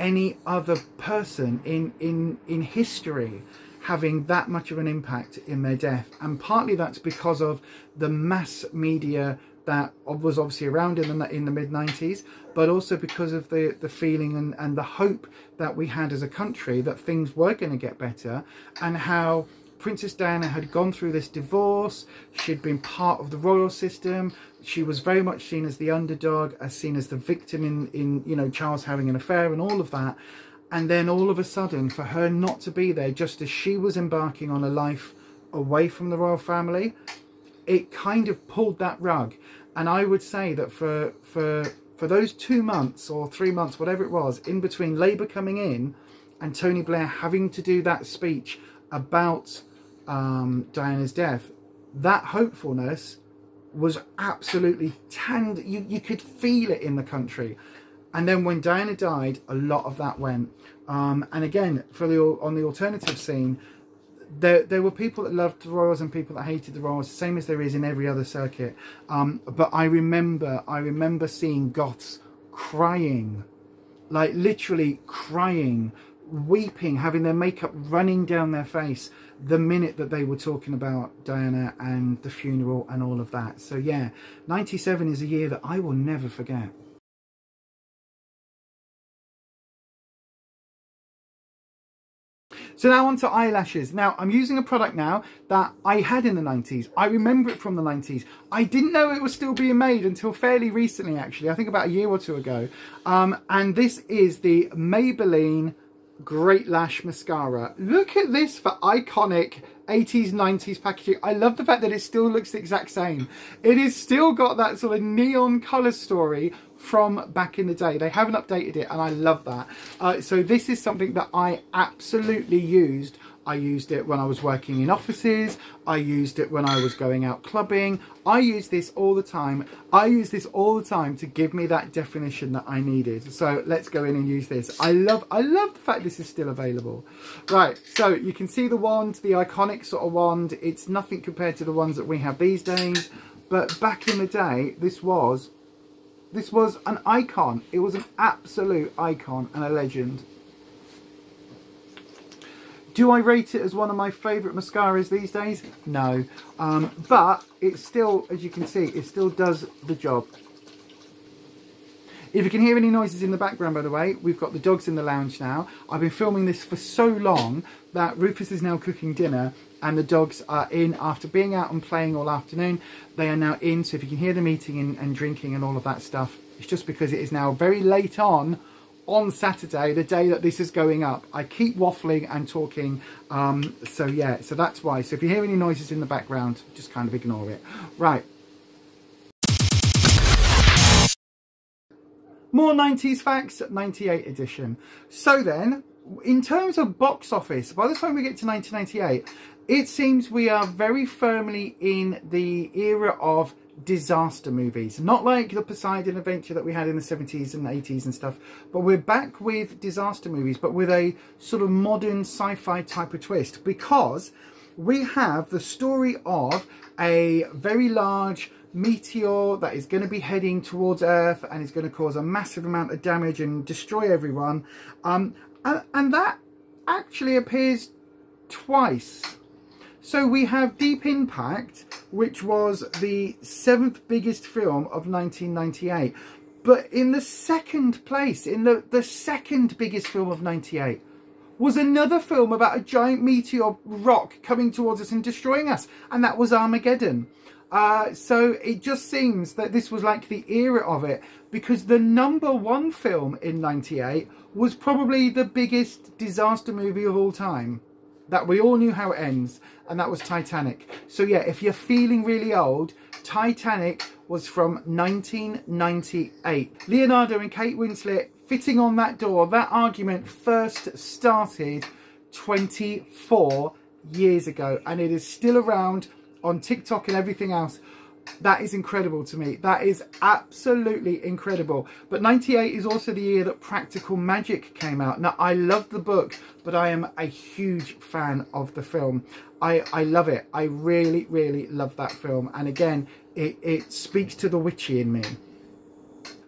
any other person in in in history having that much of an impact in their death. And partly that's because of the mass media that was obviously around in the in the mid 90s, but also because of the the feeling and and the hope that we had as a country that things were going to get better, and how Princess Diana had gone through this divorce. She'd been part of the royal system. She was very much seen as the underdog, as seen as the victim in, in you know, Charles having an affair and all of that. And then all of a sudden, for her not to be there, just as she was embarking on a life away from the royal family, it kind of pulled that rug. And I would say that for for for those two months or three months, whatever it was, in between Labour coming in and Tony Blair having to do that speech about um, Diana's death, that hopefulness was absolutely tanned. You you could feel it in the country, and then when Diana died, a lot of that went. Um, and again, for the on the alternative scene, there there were people that loved the Royals and people that hated the Royals, same as there is in every other circuit. Um, but I remember I remember seeing goths crying, like literally crying weeping, having their makeup running down their face the minute that they were talking about Diana and the funeral and all of that. So yeah, 97 is a year that I will never forget. So now on to eyelashes. Now I'm using a product now that I had in the 90s. I remember it from the 90s. I didn't know it was still being made until fairly recently actually. I think about a year or two ago. Um, and this is the Maybelline Great Lash Mascara. Look at this for iconic 80s, 90s packaging. I love the fact that it still looks the exact same. It is still got that sort of neon colour story from back in the day. They haven't updated it and I love that. Uh, so this is something that I absolutely used I used it when I was working in offices. I used it when I was going out clubbing. I use this all the time. I use this all the time to give me that definition that I needed. So let's go in and use this. I love, I love the fact this is still available. Right, so you can see the wand, the iconic sort of wand. It's nothing compared to the ones that we have these days. But back in the day, this was, this was an icon. It was an absolute icon and a legend. Do I rate it as one of my favourite mascaras these days? No. Um, but it still, as you can see, it still does the job. If you can hear any noises in the background, by the way, we've got the dogs in the lounge now. I've been filming this for so long that Rufus is now cooking dinner and the dogs are in after being out and playing all afternoon. They are now in, so if you can hear them eating and, and drinking and all of that stuff, it's just because it is now very late on on Saturday, the day that this is going up. I keep waffling and talking, um, so yeah, so that's why. So if you hear any noises in the background, just kind of ignore it. Right. More 90s facts, 98 edition. So then, in terms of box office, by the time we get to 1998, it seems we are very firmly in the era of disaster movies. Not like the Poseidon Adventure that we had in the 70s and 80s and stuff, but we're back with disaster movies, but with a sort of modern sci-fi type of twist because we have the story of a very large meteor that is going to be heading towards Earth and is going to cause a massive amount of damage and destroy everyone. Um, and, and that actually appears twice so we have Deep Impact, which was the seventh biggest film of 1998. But in the second place, in the, the second biggest film of 98, was another film about a giant meteor rock coming towards us and destroying us. And that was Armageddon. Uh, so it just seems that this was like the era of it because the number one film in 98 was probably the biggest disaster movie of all time that we all knew how it ends, and that was Titanic. So yeah, if you're feeling really old, Titanic was from 1998. Leonardo and Kate Winslet fitting on that door, that argument first started 24 years ago, and it is still around on TikTok and everything else that is incredible to me. That is absolutely incredible. But 98 is also the year that Practical Magic came out. Now, I love the book, but I am a huge fan of the film. I, I love it. I really, really love that film. And again, it, it speaks to the witchy in me.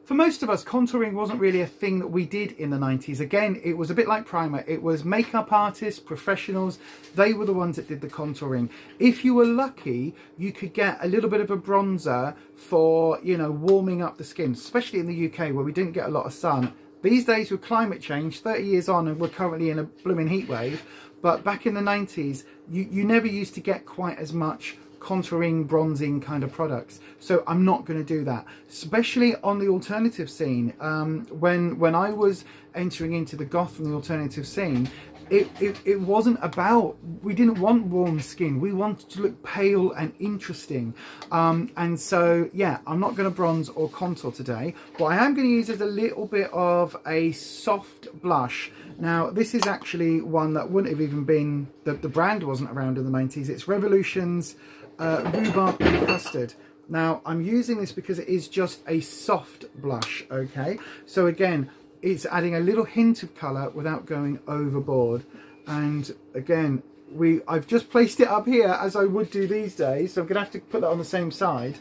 For most of us, contouring wasn't really a thing that we did in the 90s. Again, it was a bit like primer. It was makeup artists, professionals, they were the ones that did the contouring. If you were lucky, you could get a little bit of a bronzer for, you know, warming up the skin, especially in the UK where we didn't get a lot of sun. These days with climate change, 30 years on and we're currently in a blooming heat wave, but back in the 90s, you, you never used to get quite as much contouring, bronzing kind of products. So I'm not going to do that, especially on the alternative scene. Um, when when I was entering into the goth and the alternative scene, it, it, it, wasn't about, we didn't want warm skin. We wanted to look pale and interesting. Um, and so, yeah, I'm not going to bronze or contour today. What I am going to use is a little bit of a soft blush. Now, this is actually one that wouldn't have even been, the, the brand wasn't around in the 90s. It's Revolution's uh, Rhubarb and Custard. Now, I'm using this because it is just a soft blush, okay? So again, it's adding a little hint of colour without going overboard. And again, we I've just placed it up here as I would do these days. So I'm going to have to put that on the same side.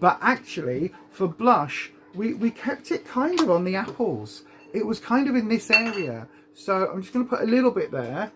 But actually, for blush, we, we kept it kind of on the apples. It was kind of in this area. So I'm just going to put a little bit there.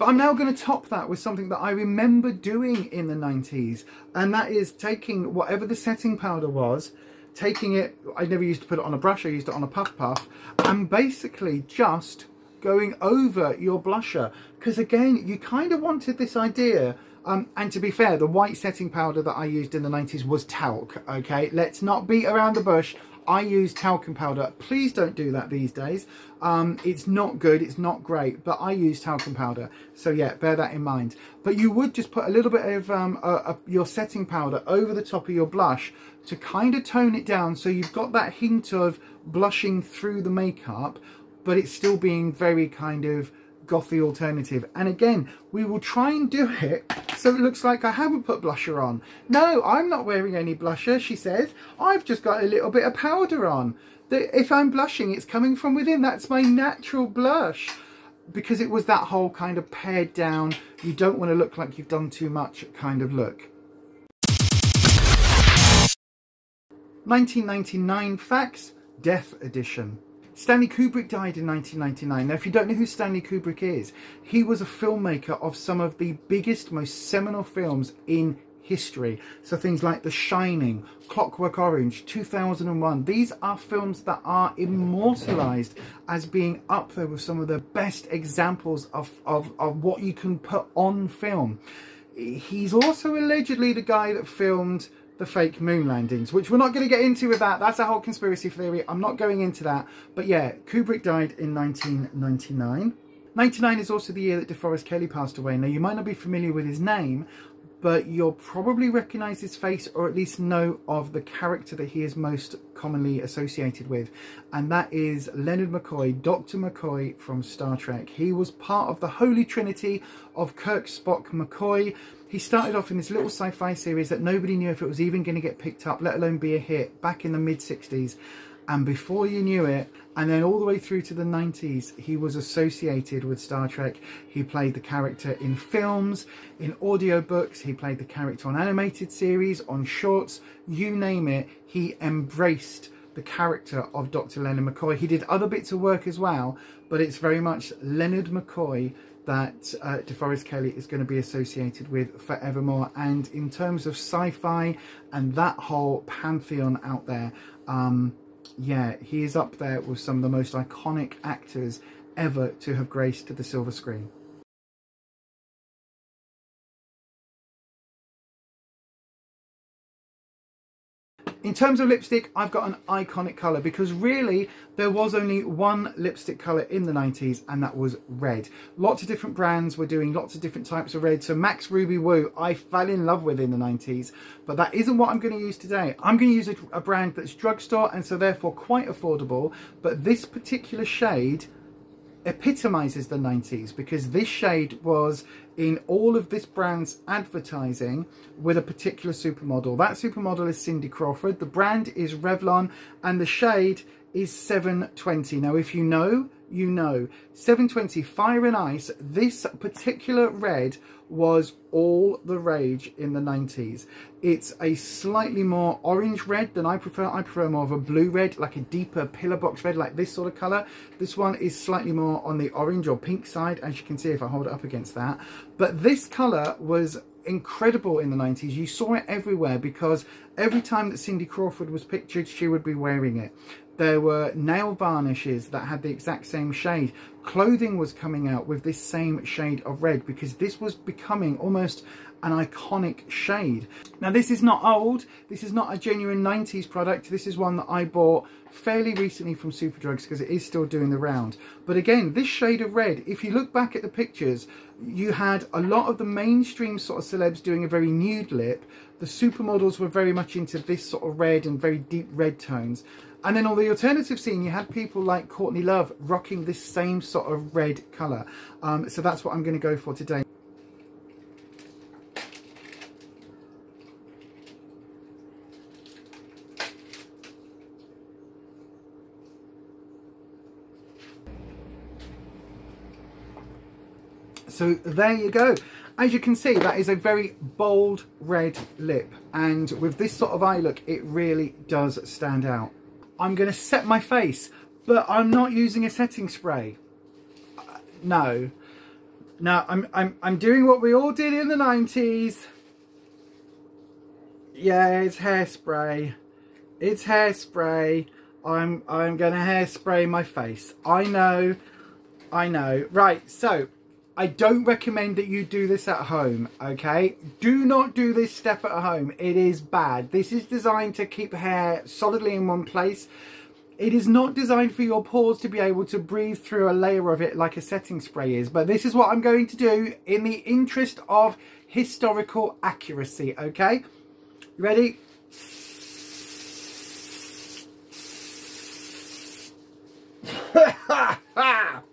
But I'm now going to top that with something that I remember doing in the 90s. And that is taking whatever the setting powder was, taking it, I never used to put it on a brush, I used it on a puff puff, and basically just going over your blusher. Because again, you kind of wanted this idea um, and to be fair, the white setting powder that I used in the 90s was talc, okay? Let's not beat around the bush. I use talcum powder. Please don't do that these days. Um, it's not good, it's not great, but I use talcum powder. So yeah, bear that in mind. But you would just put a little bit of um, your setting powder over the top of your blush to kind of tone it down so you've got that hint of blushing through the makeup, but it's still being very kind of gothy alternative. And again, we will try and do it so it looks like I haven't put blusher on. No, I'm not wearing any blusher, she says. I've just got a little bit of powder on. If I'm blushing, it's coming from within. That's my natural blush. Because it was that whole kind of pared down, you don't want to look like you've done too much kind of look. 1999 Facts, Death Edition. Stanley Kubrick died in 1999. Now, if you don't know who Stanley Kubrick is, he was a filmmaker of some of the biggest, most seminal films in history. So things like The Shining, Clockwork Orange, 2001. These are films that are immortalized as being up there with some of the best examples of, of, of what you can put on film. He's also allegedly the guy that filmed the fake moon landings, which we're not going to get into with that. That's a whole conspiracy theory. I'm not going into that. But yeah, Kubrick died in 1999. 99 is also the year that DeForest Kelley passed away. Now, you might not be familiar with his name, but you'll probably recognize his face or at least know of the character that he is most commonly associated with. And that is Leonard McCoy, Dr. McCoy from Star Trek. He was part of the holy trinity of Kirk, Spock, McCoy. He started off in this little sci-fi series that nobody knew if it was even going to get picked up, let alone be a hit, back in the mid-60s. And before you knew it, and then all the way through to the 90s, he was associated with Star Trek. He played the character in films, in audiobooks, he played the character on animated series, on shorts, you name it, he embraced the character of Dr. Leonard McCoy. He did other bits of work as well, but it's very much Leonard McCoy that uh, DeForest Kelley is going to be associated with forevermore. And in terms of sci-fi and that whole pantheon out there, um, yeah, he is up there with some of the most iconic actors ever to have graced the silver screen. In terms of lipstick, I've got an iconic colour because really there was only one lipstick colour in the 90s and that was red. Lots of different brands were doing lots of different types of red. So MAC's Ruby Woo, I fell in love with in the 90s, but that isn't what I'm going to use today. I'm going to use a, a brand that's drugstore and so therefore quite affordable, but this particular shade epitomizes the 90s because this shade was in all of this brand's advertising with a particular supermodel. That supermodel is Cindy Crawford, the brand is Revlon, and the shade is 720. Now, if you know, you know. 720 Fire and Ice, this particular red was all the rage in the 90s. It's a slightly more orange red than I prefer. I prefer more of a blue red, like a deeper pillar box red, like this sort of colour. This one is slightly more on the orange or pink side, as you can see if I hold it up against that. But this colour was incredible in the 90s. You saw it everywhere because every time that Cindy Crawford was pictured, she would be wearing it. There were nail varnishes that had the exact same shade. Clothing was coming out with this same shade of red because this was becoming almost an iconic shade. Now this is not old, this is not a genuine 90s product, this is one that I bought fairly recently from Superdrugs because it is still doing the round. But again, this shade of red, if you look back at the pictures, you had a lot of the mainstream sort of celebs doing a very nude lip. The supermodels were very much into this sort of red and very deep red tones. And then on the alternative scene, you had people like Courtney Love rocking this same sort of red colour. Um, so that's what I'm going to go for today. So there you go. As you can see, that is a very bold red lip. And with this sort of eye look, it really does stand out. I'm going to set my face, but I'm not using a setting spray. Uh, no. No, I'm, I'm, I'm doing what we all did in the 90s. Yeah, it's hairspray. It's hairspray. I'm, I'm going to hairspray my face. I know. I know. Right, so I don't recommend that you do this at home, okay? Do not do this step at home. It is bad. This is designed to keep hair solidly in one place. It is not designed for your pores to be able to breathe through a layer of it like a setting spray is. But this is what I'm going to do in the interest of historical accuracy, okay? Ready?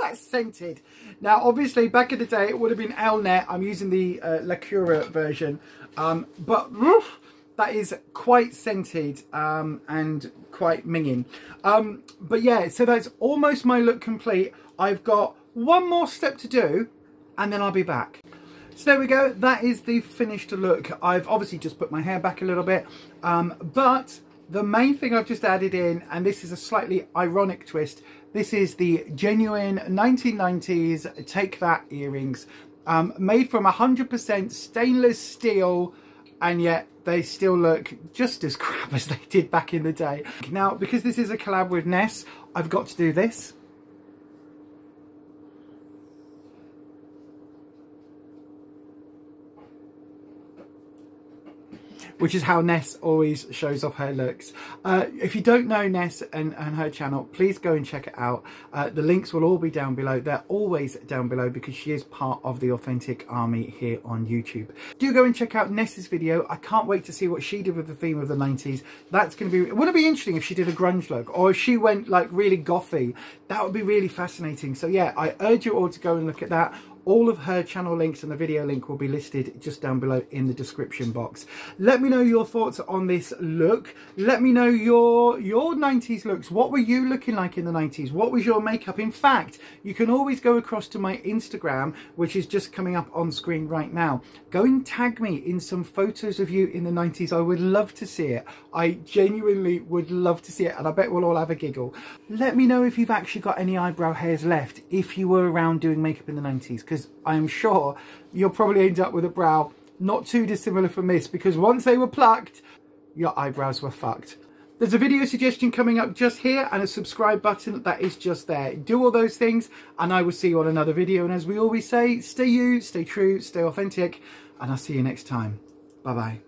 that's scented. Now, obviously, back in the day, it would have been Elnett. I'm using the uh, Lacura version. Um, but oof, that is quite scented um, and quite minging. Um, but yeah, so that's almost my look complete. I've got one more step to do and then I'll be back. So there we go, that is the finished look. I've obviously just put my hair back a little bit, um, but the main thing I've just added in, and this is a slightly ironic twist, this is the genuine 1990s Take That earrings, um, made from 100% stainless steel, and yet they still look just as crap as they did back in the day. Now, because this is a collab with Ness, I've got to do this. Which is how Ness always shows off her looks. Uh, if you don't know Ness and, and, her channel, please go and check it out. Uh, the links will all be down below. They're always down below because she is part of the Authentic Army here on YouTube. Do go and check out Ness's video. I can't wait to see what she did with the theme of the 90s. That's going to be, Wouldn't it be interesting if she did a grunge look or if she went like really gothy? That would be really fascinating. So yeah, I urge you all to go and look at that. All of her channel links and the video link will be listed just down below in the description box. Let me know your thoughts on this look. Let me know your, your 90s looks. What were you looking like in the 90s? What was your makeup? In fact, you can always go across to my Instagram, which is just coming up on screen right now. Go and tag me in some photos of you in the 90s. I would love to see it. I genuinely would love to see it and I bet we'll all have a giggle. Let me know if you've actually got any eyebrow hairs left if you were around doing makeup in the 90s because because I'm sure you'll probably end up with a brow not too dissimilar from this because once they were plucked, your eyebrows were fucked. There's a video suggestion coming up just here and a subscribe button that is just there. Do all those things and I will see you on another video. And as we always say, stay you, stay true, stay authentic, and I'll see you next time. Bye-bye.